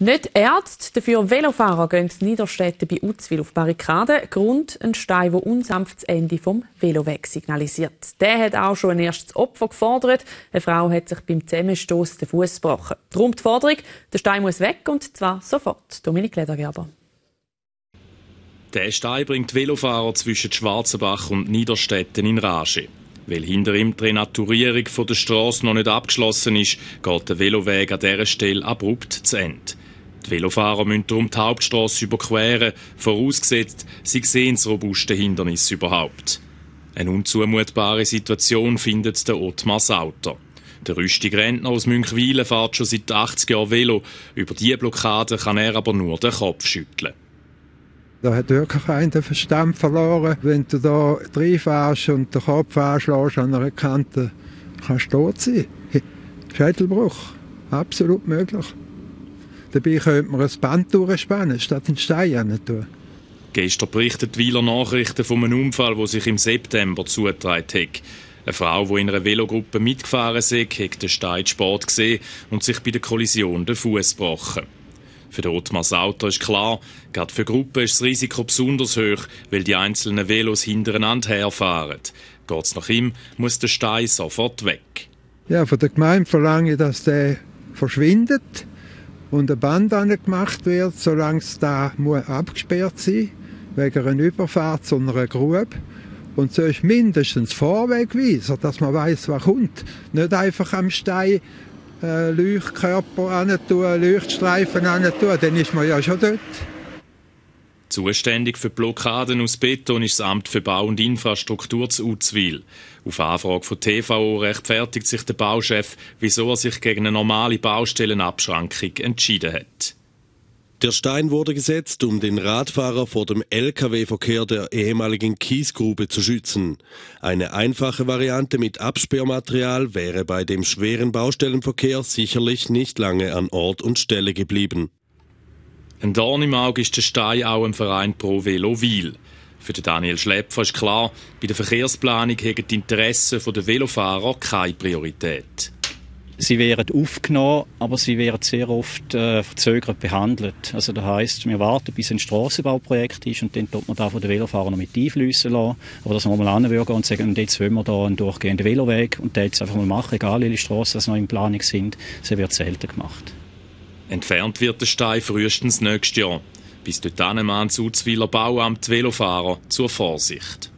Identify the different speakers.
Speaker 1: Nicht Ärzte, dafür Velofahrer gehen in Niederstädte bei Uzwil auf Barrikaden. Grund ein Stein, der unsanft das Ende vom Veloweg signalisiert. Der hat auch schon ein erstes Opfer gefordert. Eine Frau hat sich beim Zusammenstoß den Fuß gebrochen. Darum die Forderung, der Stein muss weg und zwar sofort. Dominik Ledergerber.
Speaker 2: Der Stein bringt Velofahrer zwischen Schwarzenbach und Niederstädten in Rage. Weil hinter ihm die Renaturierung der Straße noch nicht abgeschlossen ist, geht der Veloweg an dieser Stelle abrupt zu Ende. Die Velofahrer müssen darum die Hauptstraße überqueren, vorausgesetzt, sie sehen das robuste Hindernis überhaupt. Eine unzumutbare Situation findet der Ottmar Sauter. Der rüstige Rentner aus Münchwilen fährt schon seit 80 Jahren Velo. Über diese Blockade kann er aber nur den Kopf schütteln.
Speaker 3: Da hat wirklich einer den Verstand verloren. Wenn du da reinfährst und den Kopf anschlägst an einer Kante, kannst du tot sein. Schädelbruch. Absolut möglich. Dabei könnte man ein Band durchspannen, statt einen Stein tun.
Speaker 2: Gestern berichtet Wieler Nachrichten von einem Unfall, der sich im September zugetragen hat. Eine Frau, die in einer Velogruppe mitgefahren ist, hat den Stein Sport gesehen und sich bei der Kollision den Fuß gebrochen. Für den Ottmar Sauter ist klar, gerade für Gruppen ist das Risiko besonders hoch, weil die einzelnen Velos hintereinander herfahren. Geht es nach ihm, muss der Stein sofort weg.
Speaker 3: Ja, von der Gemeinde verlange ich, dass der verschwindet und ein Band gemacht wird, solange es da muss abgesperrt sein wegen einer Überfahrt zu einer Grube. Und so ist mindestens Vorwegweiser, dass man weiß, was kommt. Nicht einfach am Stein äh, Leuchtkörper tun, Leuchtstreifen tun, dann ist man ja schon dort.
Speaker 2: Zuständig für Blockaden aus Beton ist das Amt für Bau und Infrastruktur zu Uzwil. Auf Anfrage von TVO rechtfertigt sich der Bauchef, wieso er sich gegen eine normale Baustellenabschrankung entschieden hat.
Speaker 4: Der Stein wurde gesetzt, um den Radfahrer vor dem Lkw-Verkehr der ehemaligen Kiesgrube zu schützen. Eine einfache Variante mit Absperrmaterial wäre bei dem schweren Baustellenverkehr sicherlich nicht lange an Ort und Stelle geblieben.
Speaker 2: Ein Dorn im Auge ist der Stein auch im Verein Pro Velo Wil. Für Daniel Schlepfer ist klar, bei der Verkehrsplanung haben die Interessen der Velofahrer keine Priorität.
Speaker 5: Sie werden aufgenommen, aber sie werden sehr oft äh, verzögert behandelt. Also das heisst, wir warten, bis ein Strassenbauprojekt ist und dann tut man da von den Velofahrern mit einfließen lassen. Aber dass wir mal anwürgen und sagen, und jetzt wollen wir da einen durchgehenden Veloweg und den jetzt einfach mal machen, egal welche Straßen noch in Planung sind, das wird selten gemacht.
Speaker 2: Entfernt wird der Stein frühestens nächstes Jahr. Bis dorthin mahnt das Uzwiler Bauamt Velofahrer zur Vorsicht.